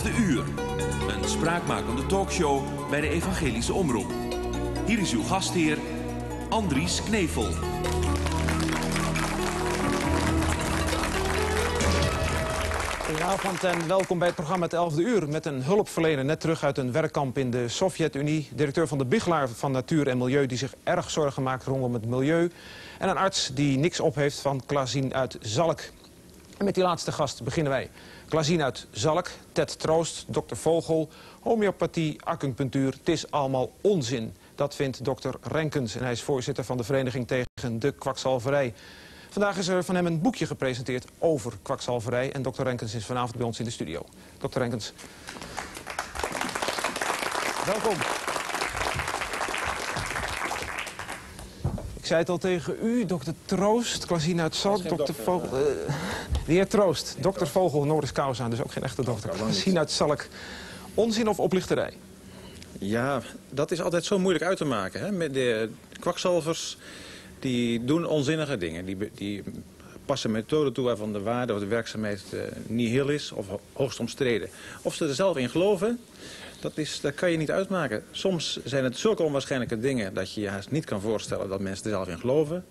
11e uur. Een spraakmakende talkshow bij de Evangelische Omroep. Hier is uw gastheer, Andries Knevel. Goedenavond en welkom bij het programma Het 11e uur... met een hulpverlener net terug uit een werkkamp in de Sovjet-Unie... directeur van de Bigelaar van Natuur en Milieu... die zich erg zorgen maakt rondom het milieu... en een arts die niks op heeft van Klazien uit Zalk. En met die laatste gast beginnen wij. Klazien uit Zalk, Ted Troost, dokter Vogel... homeopathie, acupunctuur, het is allemaal onzin. Dat vindt dokter Renkens en hij is voorzitter van de Vereniging tegen de Kwakzalverij... Vandaag is er van hem een boekje gepresenteerd over kwakzalverij. En dokter Renkens is vanavond bij ons in de studio. Dokter Renkens. Welkom. Zei het al tegen u, dokter Troost, Klasien uit Zalk, dokter Vogel... Uh, de heer Troost, dokter Vogel, Noorders Causa, dus ook geen echte dokter. Klasien uit Zalk. Onzin of oplichterij? Ja, dat is altijd zo moeilijk uit te maken. Hè? Met de kwakzalvers die doen onzinnige dingen. Die, die passen methoden toe waarvan de waarde of de werkzaamheid uh, niet heel is of hoogst omstreden. Of ze er zelf in geloven, dat, is, dat kan je niet uitmaken. Soms zijn het zulke onwaarschijnlijke dingen dat je je haast niet kan voorstellen dat mensen er zelf in geloven.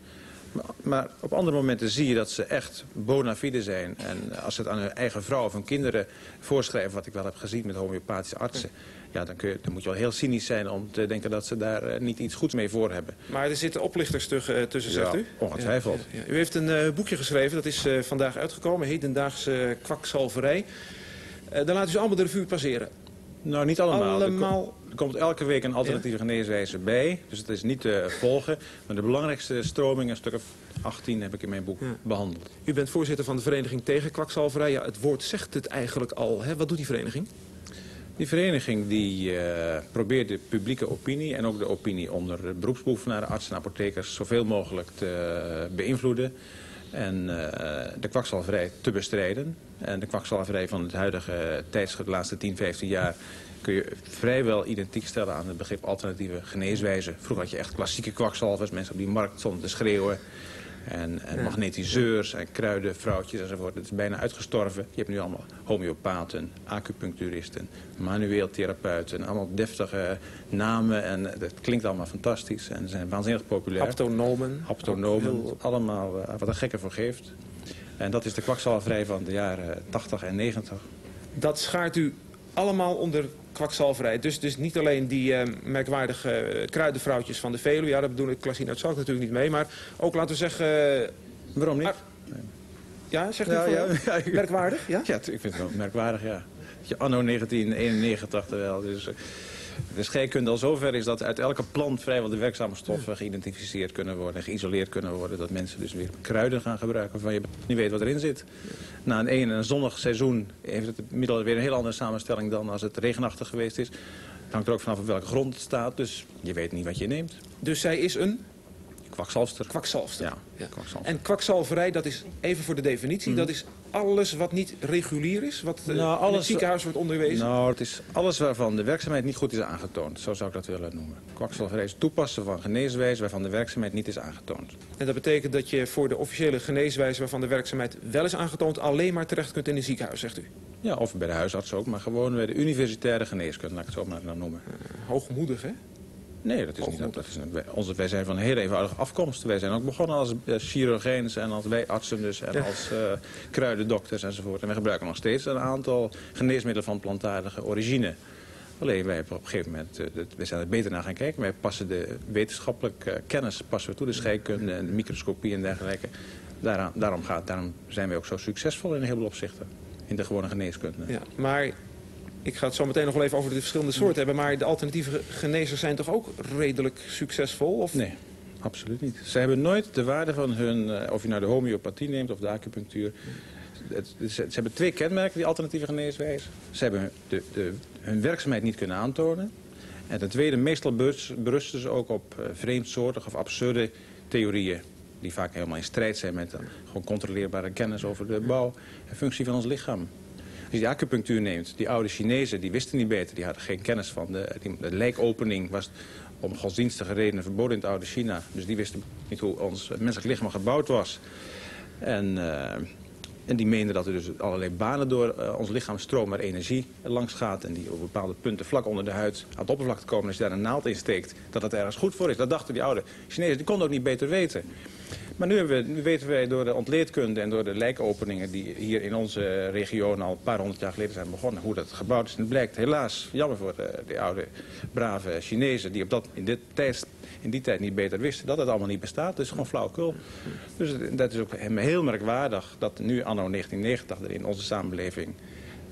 Maar, maar op andere momenten zie je dat ze echt bona fide zijn. En als ze het aan hun eigen vrouw of hun kinderen voorschrijven, wat ik wel heb gezien met homeopathische artsen ja, dan, kun je, dan moet je wel heel cynisch zijn om te denken dat ze daar uh, niet iets goeds mee voor hebben. Maar er zitten oplichters tussen, tussen zegt u? ongetwijfeld. Ja, ja. U heeft een uh, boekje geschreven, dat is uh, vandaag uitgekomen, Hedendaagse kwakzalverij. daar laten ze allemaal de revue passeren. Nou, niet allemaal. allemaal... Er, komt, er komt elke week een alternatieve ja. geneeswijze bij. Dus het is niet te volgen. Maar de belangrijkste stromingen, een stuk of 18, heb ik in mijn boek ja. behandeld. U bent voorzitter van de Vereniging tegen Kwakzalverij. Ja, het woord zegt het eigenlijk al. Hè? Wat doet die vereniging? Die vereniging die, uh, probeert de publieke opinie en ook de opinie onder beroepsbeoefenaren, artsen en apothekers zoveel mogelijk te uh, beïnvloeden. En uh, de kwakzalverij te bestrijden. En de kwakzalverij van het huidige tijdschrift, de laatste 10, 15 jaar, kun je vrijwel identiek stellen aan het begrip alternatieve geneeswijze. Vroeger had je echt klassieke kwakzalvers, mensen op die markt stonden te schreeuwen. En, en ja. magnetiseurs en kruidenvrouwtjes enzovoort. Het is bijna uitgestorven. Je hebt nu allemaal homeopaten, acupuncturisten, manueel therapeuten. Allemaal deftige namen en het klinkt allemaal fantastisch. En ze zijn waanzinnig populair. Haptonomen. Heel... Allemaal uh, wat een gekke voor geeft. En dat is de kwakzalverij van de jaren 80 en 90. Dat schaart u allemaal onder kwakzalverij. Dus, dus niet alleen die uh, merkwaardige uh, kruidenvrouwtjes van de Veluwe. Ja, dat bedoel ik Klasien uit Zalk natuurlijk niet mee. Maar ook, laten we zeggen... Uh, Waarom niet? Nee. Ja, zegt u ja, ja, ja, merkwaardig? Ja? ja, ik vind het wel merkwaardig, ja. Je anno 1991, terwijl... Dus, de scheikunde al zover is dat uit elke plant vrijwel de werkzame stoffen geïdentificeerd kunnen worden, geïsoleerd kunnen worden. Dat mensen dus weer kruiden gaan gebruiken waarvan je niet weet wat erin zit. Na een een en een zonnig seizoen heeft het middel weer een heel andere samenstelling dan als het regenachtig geweest is. Het hangt er ook vanaf op welke grond het staat, dus je weet niet wat je neemt. Dus zij is een kwakzalfster. Kwakzalfster. Ja, ja. En kwakzalverij, dat is even voor de definitie, mm. dat is alles wat niet regulier is, wat uh, nou, alles, in het ziekenhuis wordt onderwezen? Nou, het is alles waarvan de werkzaamheid niet goed is aangetoond. Zo zou ik dat willen noemen. Kwakzalverij is toepassen van geneeswijze waarvan de werkzaamheid niet is aangetoond. En dat betekent dat je voor de officiële geneeswijze waarvan de werkzaamheid wel is aangetoond... alleen maar terecht kunt in een ziekenhuis, zegt u? Ja, of bij de huisarts ook, maar gewoon bij de universitaire geneeskunde, laat ik het zo maar noemen. Uh, hoogmoedig, hè? Nee, dat is niet. Dat is onze, wij zijn van een heel eenvoudige afkomst. Wij zijn ook begonnen als uh, chirurgeens en als bijartsen dus, en ja. als uh, kruidendokters enzovoort. En we gebruiken nog steeds een aantal geneesmiddelen van plantaardige origine. Alleen wij hebben op een gegeven moment, uh, we zijn er beter naar gaan kijken. Wij passen de wetenschappelijke kennis passen we toe, de scheikunde en de microscopie en dergelijke. Daaraan, daarom, gaat, daarom zijn wij ook zo succesvol in een heleboel opzichten. In de gewone geneeskunde. Ja, maar ik ga het zo meteen nog wel even over de verschillende soorten hebben. Maar de alternatieve genezers zijn toch ook redelijk succesvol? Of? Nee, absoluut niet. Ze hebben nooit de waarde van hun, uh, of je nou de homeopathie neemt of de acupunctuur. Het, ze, hebben twee kenmerken, die alternatieve geneeswijze. Ze hebben de, de, hun werkzaamheid niet kunnen aantonen. En ten tweede, meestal berusten ze ook op uh, vreemdsoortige of absurde theorieën. Die vaak helemaal in strijd zijn met uh, gewoon controleerbare kennis over de bouw en functie van ons lichaam. Als je acupunctuur neemt, die oude Chinezen, die wisten niet beter. Die hadden geen kennis van de, de lijkopening was om godsdienstige redenen verboden in het oude China. Dus die wisten niet hoe ons menselijk lichaam gebouwd was. En uh, En die meenden dat er dus allerlei banen door uh, ons lichaam stromen waar energie langs gaat. En die op bepaalde punten vlak onder de huid aan het oppervlakte komen. Als je daar een naald in steekt, dat het ergens goed voor is. Dat dachten die oude Chinezen. Die konden ook niet beter weten. Maar nu, we, nu, weten wij door de ontleedkunde en door de lijkopeningen... die hier in onze regio al een paar honderd jaar geleden zijn begonnen... hoe dat gebouwd is. En het blijkt helaas, jammer voor de, eh, de oude brave Chinezen... die op dat, in, dit tijd, in die tijd niet beter wisten dat het allemaal niet bestaat. Het is gewoon flauwekul. Dus dat is ook heel merkwaardig dat nu anno 1990 er in onze samenleving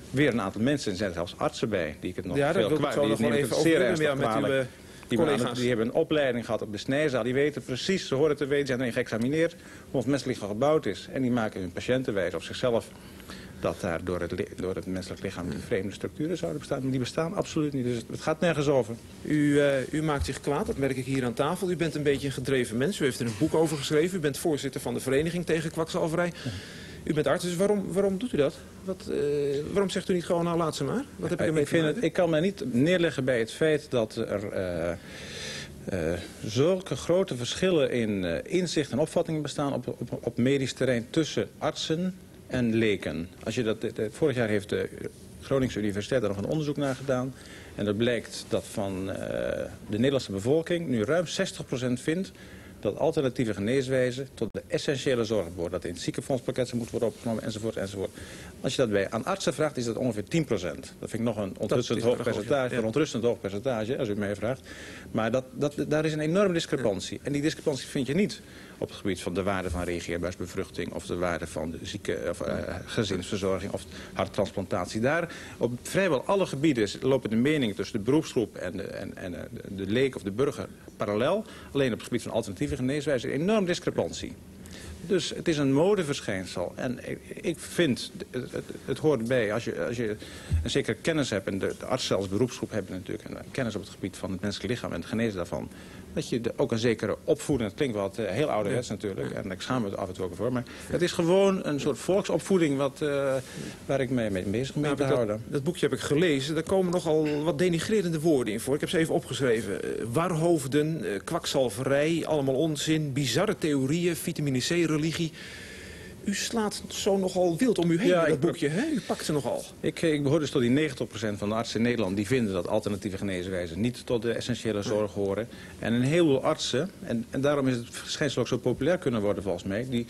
weer een aantal mensen, en zijn zelfs artsen bij, die ik het nog ja, veel kwaad, die, nog even met die, die, hebben een opleiding gehad op de snijzaal. Die weten precies, ze horen te weten, zijn erin geëxamineerd... hoe ons menselijk lichaam gebouwd is. En die maken hun patiënten wijzen op zichzelf dat daar door het, door het menselijk lichaam vreemde structuren zouden bestaan. Die bestaan absoluut niet, dus het gaat nergens over. U, uh, u maakt zich kwaad, dat merk ik hier aan tafel. U bent een beetje een gedreven mens. U heeft er een boek over geschreven. U bent voorzitter van de Vereniging tegen Kwakzalverij. U bent arts, dus waarom, waarom doet u dat? Wat, uh, waarom zegt u niet gewoon, nou laat ze maar? Wat heb ik ermee ik, vind het, ik kan me niet neerleggen bij het feit dat er... Uh, uh, zulke grote verschillen in inzicht en opvattingen bestaan op, op, op medisch terrein tussen artsen en leken. Als je dat, vorig jaar heeft de Groningse Universiteit daar nog een onderzoek naar gedaan. En dat blijkt dat van de Nederlandse bevolking nu ruim 60% vindt dat alternatieve geneeswijzen tot de essentiële zorg behoren. Dat in het ziekenfondspakketten moet worden opgenomen, enzovoort, enzovoort. Als je dat bij aan artsen vraagt, is dat ongeveer 10% Dat vind ik nog een ontrustend hoog percentage, een ontrustend hoog percentage, als u mij vraagt. Maar dat, dat, daar is een enorme discrepantie. En die discrepantie vind je niet op het gebied van de waarde van reageerbuisbevruchting... of de waarde van de zieke, of, uh, gezinsverzorging of harttransplantatie. Daar op vrijwel alle gebieden lopen de meningen tussen de beroepsgroep... en de, en, en de, de leek of de burger parallel. Alleen op het gebied van alternatieve geneeswijzen een enorme discrepantie. Dus het is een modeverschijnsel. En ik, vind, het, hoort bij, als je, als je een zekere kennis hebt... en de, de als beroepsgroep hebben natuurlijk een kennis op het gebied van het menselijk lichaam... en het genezen daarvan dat je ook een zekere opvoeding... Het klinkt wel uh, heel ouderwets natuurlijk. En ik schaam me er af en toe ook voor. Maar het is gewoon een soort volksopvoeding wat, uh, waar ik mee, mee bezig ben te houden. Dat boekje heb ik gelezen. Daar komen nogal wat denigrerende woorden in voor. Ik heb ze even opgeschreven. Uh, warhoofden, kwakzalverij, allemaal onzin, bizarre theorieën, vitamine C-religie u slaat zo nogal wild om u heen ja, in dat boekje. Hè? U pakt ze nogal. Ik, ik behoor dus tot die 90% van de artsen in Nederland... die vinden dat alternatieve geneeswijzen niet tot de essentiële zorg horen. En een heleboel artsen, en, en daarom is het verschijnsel ook zo populair kunnen worden volgens mij... die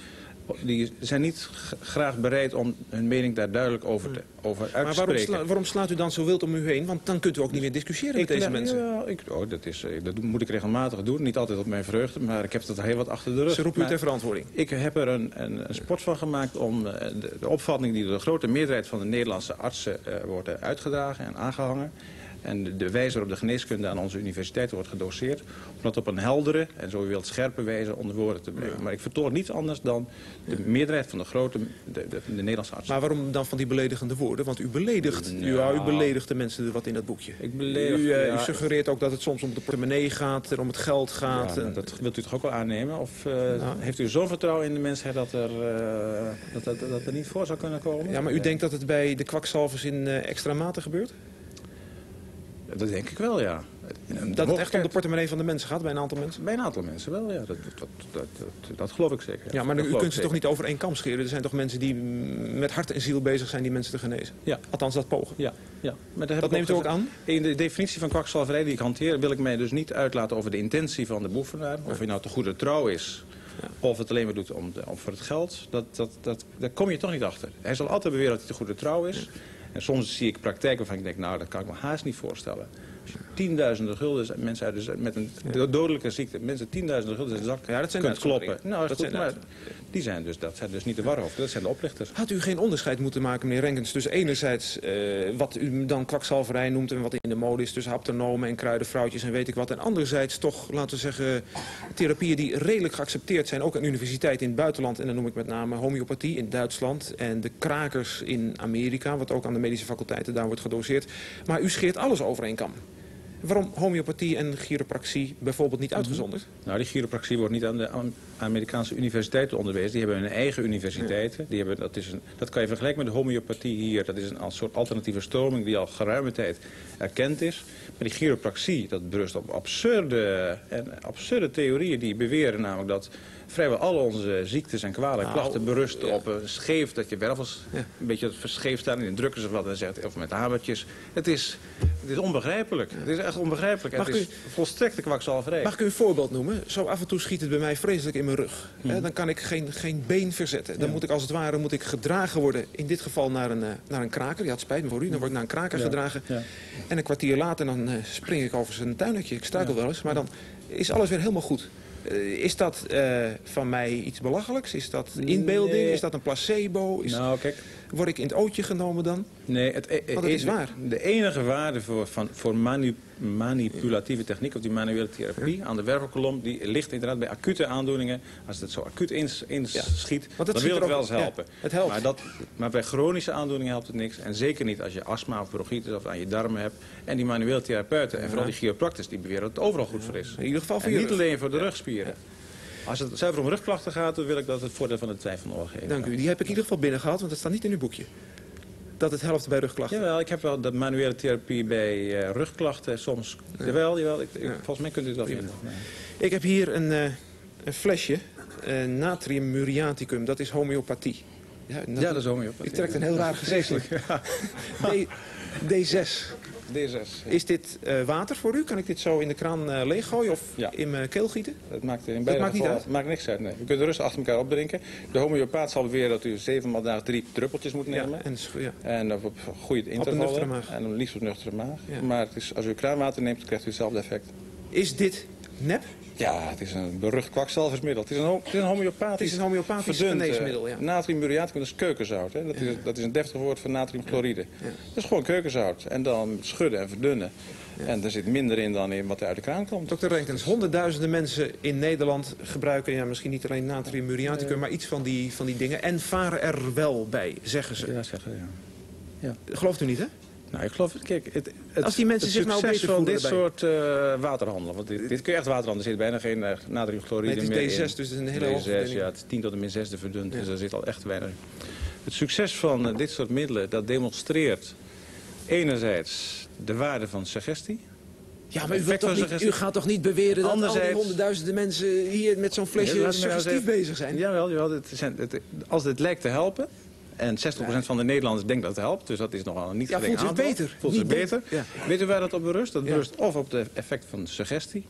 die zijn niet graag bereid om hun mening daar duidelijk over, te, over uit maar te waarom spreken. waarom slaat u dan zo wild om u heen? Want dan kunt u ook niet meer discussiëren met deze mensen. Ja, ik, oh, dat, is, eh, dat moet ik regelmatig doen. Niet altijd op mijn vreugde, maar ik heb dat heel wat achter de rug. Ze roepen u ter verantwoording. Ik heb er een, een, een sport van gemaakt om eh, de, de, opvatting die door de grote meerderheid van de Nederlandse artsen uh, wordt uitgedragen en aangehangen en de wijze waarop de geneeskunde aan onze universiteit wordt gedoseerd... om dat op een heldere en zo u wilt scherpe wijze onder woorden te brengen. Maar ik vertoon niets anders dan de meerderheid van de grote de, de, de, Nederlandse artsen. Maar waarom dan van die beledigende woorden? Want u beledigt, u, u beledigt de mensen wat in dat boekje. Ik beledig, u, uh, u, suggereert ook dat het soms om de portemonnee gaat, om het geld gaat. Ja, dat wilt u toch ook wel aannemen? Of uh, heeft u zo'n vertrouwen in de mensheid dat er, uh, dat, dat, dat, er niet voor zou kunnen komen? Ja, maar u denkt dat het bij de kwakzalvers in extra mate gebeurt? Dat denk ik wel, ja. Dat het echt om de portemonnee van de mensen gaat bij een aantal mensen? Bij een aantal mensen wel, ja. Dat, dat, dat, dat geloof ik zeker. Ja, maar u kunt ze toch niet over één kam scheren? Er zijn toch mensen die met hart en ziel bezig zijn die mensen te genezen? Ja. Althans, dat pogen? Ja. ja. Maar dat neemt u ook aan? In de definitie van kwakzalverij die ik hanteer... wil ik mij dus niet uitlaten over de intentie van de boefenaar. Of hij nou te goede trouw is... Ja. Of het alleen maar doet om, om voor het geld, dat, dat, dat, daar kom je toch niet achter. Hij zal altijd beweren dat hij te goede trouw is. En soms zie ik praktijken waarvan ik denk, nou, dat kan ik me haast niet voorstellen tienduizenden gulden mensen uit de, met een dodelijke ziekte, mensen tienduizenden gulden in de zak ja, dat zijn kunt kloppen. Nou, dat goed, maar die zijn dus, dat zijn dus niet de warhoofden, dat zijn de oplichters. Had u geen onderscheid moeten maken, meneer Renkens, tussen enerzijds uh, wat u dan kwakzalverij noemt en wat in de mode is, tussen haptonomen en kruidenvrouwtjes en weet ik wat. En anderzijds toch, laten we zeggen, therapieën die redelijk geaccepteerd zijn, ook aan universiteiten in het buitenland. En dan noem ik met name homeopathie in Duitsland en de krakers in Amerika, wat ook aan de medische faculteiten daar wordt gedoseerd. Maar u scheert alles over één kam. Waarom homeopathie en chiropractie bijvoorbeeld niet uitgezonderd? Nou, die chiropractie wordt niet aan de Am- Amerikaanse universiteiten onderwezen. Die hebben hun eigen universiteiten. Die hebben, dat, is een, dat kan je vergelijken met de homeopathie hier. Dat is een soort alternatieve stroming die al geruime tijd erkend is. Maar die chiropractie, dat berust op absurde, en absurde theorieën die beweren namelijk dat vrijwel al onze ziektes en kwalen en Nou, klachten berusten ja. op een scheef, dat je wervels Ja. een beetje verscheefd staan. Dan drukken ze wat en zegt, of met hamertjes. Het is, het is onbegrijpelijk. Het is echt onbegrijpelijk. Mag het is u- volstrekte kwakzalverij. Mag ik u een voorbeeld noemen? Zo af en toe schiet het bij mij vreselijk in mijn rug. Mhm. Hè, dan kan ik geen, geen been verzetten. Dan moet ik als het ware moet ik gedragen worden, in dit geval naar een, eh, naar een kraker. Ja, het spijt me voor u, dan word ik naar een kraker Ja, gedragen. ja. En een kwartier later dan eh, spring ik over zijn tuinnetje. Ik struikel wel eens, maar dan is alles weer helemaal goed. Eh, is dat van mij iets belachelijks? Is dat inbeelding? Nee. Is dat een placebo? Is, Nou, kijk, Word ik in het ootje genomen dan? Nee, het, e- het is e- waar. De enige waarde voor, van, voor manu- manipulatieve techniek, of die manuele therapie aan de wervelkolom, die ligt inderdaad bij acute aandoeningen. Als het zo acuut ins, inschiet, Want dat dan schiet wil het wel eens ja, helpen. het helpt. Maar, dat, maar bij chronische aandoeningen helpt het niks. En zeker niet als je astma of bronchitis of aan je darmen hebt. En die manueel therapeuten, en vooral die chiropractors, die beweren dat het overal goed voor is. In ieder geval voor En niet alleen voor de rugspieren. Als het zuiver om rugklachten gaat, dan wil ik dat het voordeel van de twijfel nog. Dank u. Die heb ik in ieder geval binnengehaald, want dat staat niet in uw boekje. Dat het helpt bij rugklachten. Jawel, ik heb wel dat manuele therapie bij eh, rugklachten soms. Jawel, jawel. Ik, ik- Ja. Volgens mij kunt u het wel vinden. Ik heb hier een, eh, een flesje, natrium muriaticum, dat is homeopathie. Ja, Ja, dat is homeopathie. U trekt een heel raar gezicht. D, D6. D6. Is dit eh, water voor u? Kan ik dit zo in de kraan eh, leeggooien of Ja. in mijn keel gieten? Dat maakt in beide uit? maakt niks uit. Nee. U kunt rustig achter elkaar opdrinken. De homeopaat zal beweren dat u zevenmaal dag drie druppeltjes moet nemen. Ja, en, ja. En op, op goede intervallen. maag. En dan liefst op nuchtere maag. Maar het is, als u kraanwater neemt, krijgt u hetzelfde effect. Is dit nep? Ja, het is een berucht kwakzalversmiddel. Het is een, het is een homeopathisch, Het is een homeopathisch eh, geneesmiddel, ja. Natriumuriaticum, dat is keukenzout. Hè? Dat, is, dat is een deftig woord voor natriumchloride. Dat is gewoon keukenzout. En dan schudden en verdunnen. En er zit minder in dan in wat er uit de kraan komt. Dr. Renkens, honderdduizenden mensen in Nederland gebruiken ja, misschien niet alleen natrium muriaticum, maar iets van die, van die dingen. En varen er wel bij, zeggen ze. Ja, zeggen ja. Gelooft u niet, hè? Nou, ik geloof, kijk, het, het, Als die mensen het zich nou van dit erbij. soort eh waterhandelen, want dit, dit kun je echt waterhandelen, er zit bijna geen uh, natriumchloride Nee, het meer is D6, in. dus het is een hele hoge D6, verdeling. ja, het is 10 tot en min 6 verdund, Ja. dus er zit al echt weinig. Het succes van eh, dit soort middelen, dat demonstreert enerzijds de waarde van suggestie. Ja, maar u, wilt toch niet, u gaat toch niet beweren dat al die honderdduizenden mensen hier met zo'n flesje nou suggestief bezig zijn? Jawel, jawel het zijn, het, als het lijkt te helpen, en 60% van de Nederlanders denkt dat het helpt, dus dat is nogal niet Ja, gering voelt zich aantal. beter. Voelt beter. beter. Weet u waar dat op berust? Dat Ja. berust of op het effect van de suggestie,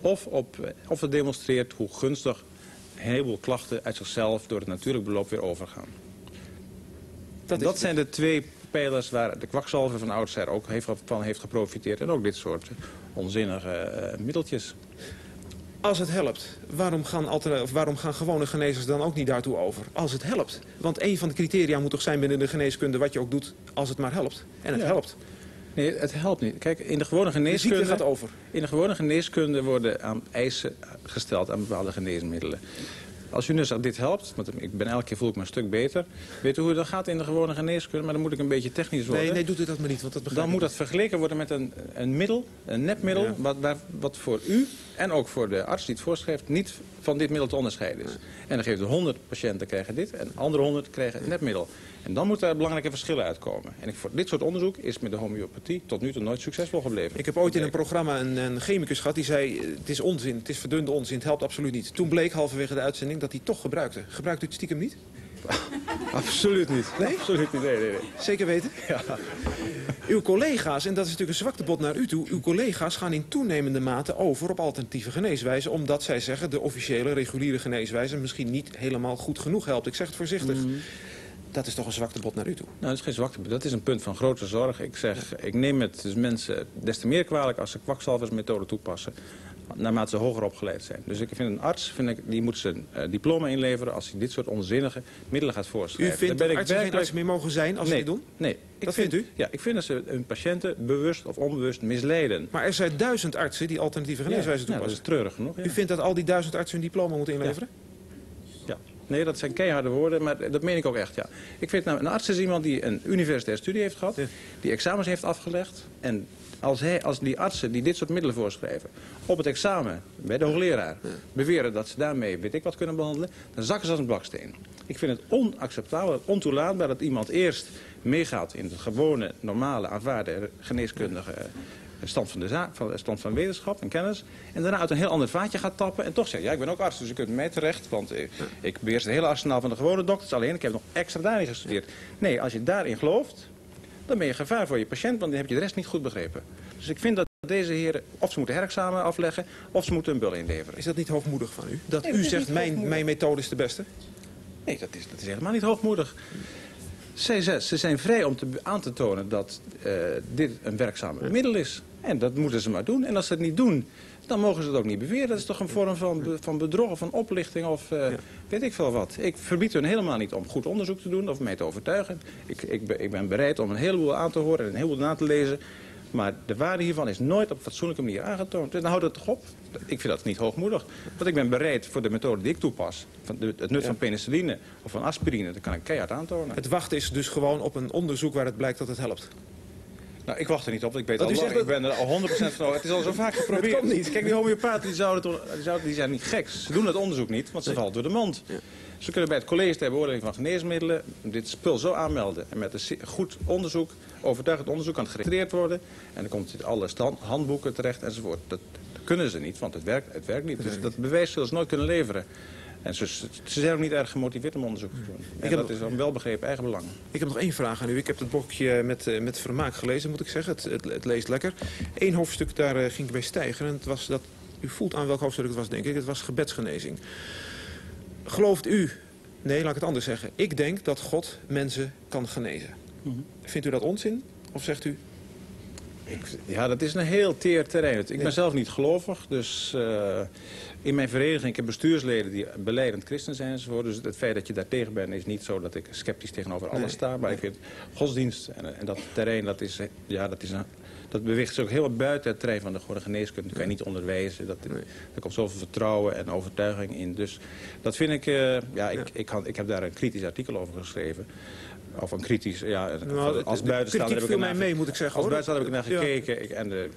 of, op, eh, of het demonstreert hoe gunstig een heleboel klachten uit zichzelf door het natuurlijk beloop weer overgaan. Dat, zijn de twee pijlers waar de kwakzalver van oudsher ook heeft, van heeft geprofiteerd. En ook dit soort onzinnige eh, middeltjes. Als het helpt, waarom gaan, of waarom gaan gewone genezers dan ook niet daartoe over? Als het helpt. Want een van de criteria moet toch zijn binnen de geneeskunde wat je ook doet als het maar helpt. En het Ja. helpt. Nee, het helpt niet. Kijk, in de gewone De geneeskunde... gaat over. In de gewone geneeskunde worden aan eisen gesteld aan bepaalde geneesmiddelen. Als u nu zegt, dit helpt, want ik ben elke keer voel ik me een stuk beter. Weet u hoe dat gaat in de gewone geneeskunde? Maar dan moet ik een beetje technisch worden. Nee, nee, doet u dat maar niet, want dat Dan moet dat vergeleken worden met een, een middel, een nepmiddel... Ja. Wat, waar- wat voor u en ook voor de arts die het voorschrijft... niet van dit middel te onderscheiden is. En dan geeft u 100 patiënten krijgen dit en andere 100 krijgen het nepmiddel. En dan moeten er belangrijke verschillen uitkomen. En ik, voor dit soort onderzoek is met de homeopathie tot nu toe nooit succesvol gebleven. Ik heb ooit in een programma een, een chemicus gehad die zei... eh, het is onzin, het is verdunde onzin, het helpt absoluut niet. Toen bleek halverwege de uitzending dat hij toch gebruikte. Gebruikt u het stiekem niet? Absoluut niet. Nee? Absoluut niet. Nee, nee, nee. Zeker weten? Ja. Uw collega's, en dat is natuurlijk een zwaktebod naar u toe... uw collega's gaan in toenemende mate over op alternatieve geneeswijzen... omdat zij zeggen de officiële, reguliere geneeswijze... misschien niet helemaal goed genoeg helpt. Ik zeg het voorzichtig. Dat is toch een zwaktebod naar u toe? Nou, dat is geen zwakte. Dat is een punt van grote zorg. Ik zeg, ik neem het dus mensen des te meer kwalijk als ze kwakzalversmethode toepassen. Naarmate ze hoger opgeleid zijn. Dus ik vind een arts, vind ik, die moet zijn eh, diploma inleveren als hij dit soort onzinnige middelen gaat U voorschrijven. vindt Daar dat artsen geen arts meer mogen zijn als nee, ze dit doen? Nee. Ik Dat vind, vindt u? Ja, ik vind dat ze hun patiënten bewust of onbewust misleiden. Maar er zijn duizend artsen die alternatieve geneeswijzen ja, dat toepassen. is treurig genoeg. Ja. U vindt dat al die duizend artsen hun diploma moeten inleveren? Ja. Nee, dat zijn keiharde woorden, maar dat meen ik ook echt, ja. Ik vind nou, een arts is iemand die een universitaire studie heeft gehad, die examens heeft afgelegd en Als, hij, als die artsen die dit soort middelen voorschrijven... op het examen bij de hoogleraar beweren dat ze daarmee weet ik wat kunnen behandelen... dan zakken ze als een baksteen. Ik vind het onacceptabel, ontoelaatbaar dat iemand eerst meegaat... in de gewone, normale, aanvaarde geneeskundige stand van, de zaak, van, stand van wetenschap en kennis... en daarna uit een heel ander vaatje gaat tappen en toch zegt... ja, ik ben ook arts, dus je kunt mij terecht... want ik, ik beheers het hele arsenaal van de gewone dokters alleen... ik heb nog extra daarin gestudeerd. Nee, als je daarin gelooft dan ben je gevaar voor je patiënt, want dan heb je de rest niet goed begrepen. Dus ik vind dat deze heren, of ze moeten herexamen afleggen, of ze moeten een bul inleveren. Is dat niet hoogmoedig van u? Dat Nee, u zegt, mijn, mijn methode is de beste? Nee, dat is, dat is helemaal niet hoogmoedig. C6, ze zijn vrij om te, aan te tonen dat eh, dit een werkzaam middel is. En dat moeten ze maar doen. En als ze het niet doen, dan mogen ze het ook niet beweren. Dat is toch een vorm van, van bedrog of van oplichting of eh, weet ik veel wat. Ik verbied hun helemaal niet om goed onderzoek te doen of mij te overtuigen. Ik, ik, ik ben bereid om een heleboel aan te horen en een heleboel na te lezen. Maar de waarde hiervan is nooit op fatsoenlijke manier aangetoond. En dan houdt het toch op. Ik vind dat niet hoogmoedig. Want ik ben bereid voor de methode die ik toepas... Van de- het nut van penicilline of van aspirine... dat kan ik keihard aantonen. Het wachten is dus gewoon op een onderzoek waar het blijkt dat het helpt. Nou, ik wacht er niet op. Ik weet al lang, zegt ik ben er al 100% van over. Het is al zo vaak geprobeerd. Dat komt niet. Kijk, die homeopaten die zouden, die, zouden, die zijn niet geks. Ze doen het onderzoek niet, want ze valt door de mond. Ze kunnen bij het college ter beoordeling van geneesmiddelen dit spul zo aanmelden. En met een goed onderzoek, overtuigend onderzoek kan het geregistreerd worden. En dan komt het in alle stand, handboeken terecht enzovoort. Dat, dat kunnen ze niet, want het werkt, het werkt niet. Dus dat bewijs zullen ze nooit kunnen leveren. En ze, ze zijn ook niet erg gemotiveerd om onderzoek te doen. En heb dat is een welbegrepen eigen belang. Ik heb nog één vraag aan u. Ik heb het boekje met, eh, met vermaak gelezen, moet ik zeggen. Het, het, het leest lekker. Eén hoofdstuk, daar eh, ging ik bij stijgen. En het was dat, u voelt aan welk hoofdstuk het was, denk ik. Het was gebedsgenezing. Gelooft u... Nee, laat ik het anders zeggen. Ik denk dat God mensen kan genezen. Vindt u dat onzin? Of zegt u... Ik, ja, dat is een heel teer terrein. Ik ben zelf niet gelovig, dus eh, in mijn vereniging ik heb bestuursleden die beleidend christen zijn enzovoort. Dus het feit dat je daar tegen bent is niet zo dat ik sceptisch tegenover alles Nee. sta. Maar ik vind godsdienst en, en dat terrein, dat, is, ja, dat, is een, dat beweegt zich ook heel wat buiten het terrein van de geneeskunde. Dat kan je niet onderwijzen. Dat, Er komt zoveel vertrouwen en overtuiging in. Dus dat vind ik, eh, ja, ik, Ik, ik heb daar een kritisch artikel over geschreven. Of een kritisch, ja, Nou, als de- de buitenstaander heb ik er mij mee, moet ik zeggen, Als buitenstaander heb ik naar gekeken. Ik, en de,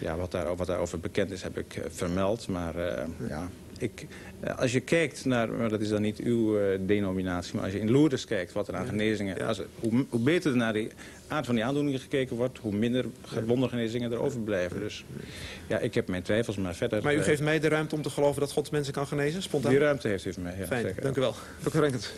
ja, wat, daar, wat daarover bekend is, heb ik eh, vermeld. Maar eh, ja, ik, eh, als je kijkt naar, maar dat is dan niet uw eh, denominatie... maar als je in Lourdes kijkt wat er aan genezingen... Als, hoe, hoe beter er naar de aard van die aandoeningen gekeken wordt... hoe minder ge- wondergenezingen er overblijven. Dus ja, ik heb mijn twijfels, maar verder... Maar u eh, geeft mij de ruimte om te geloven dat God mensen kan genezen? Spontaan? Die ruimte heeft u voor mij, ja, Fijn, zeker. dank u wel. Dr. Renkens.